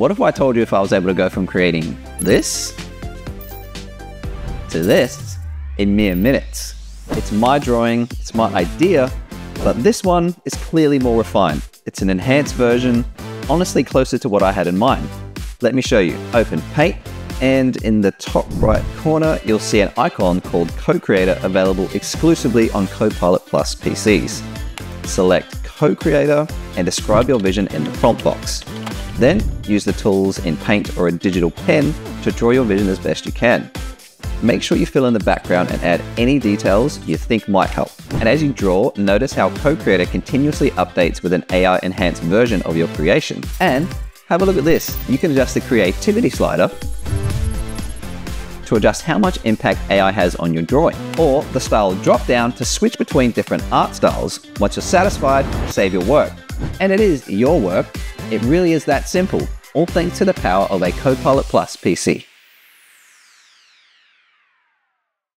what if I told you if I was able to go from creating this to this in mere minutes? It's my drawing, it's my idea, but this one is clearly more refined. It's an enhanced version, honestly closer to what I had in mind. Let me show you. Open Paint, and in the top right corner, you'll see an icon called Co-Creator available exclusively on Copilot Plus PCs. Select Co-Creator and describe your vision in the prompt box. Then use the tools in Paint or a digital pen to draw your vision as best you can. Make sure you fill in the background and add any details you think might help. And as you draw, notice how Co-Creator continuously updates with an AI enhanced version of your creation. And have a look at this. You can adjust the creativity slider to adjust how much impact AI has on your drawing, or the style drop down to switch between different art styles. Once you're satisfied, save your work. And it is your work. It really is that simple, all thanks to the power of a Copilot Plus PC.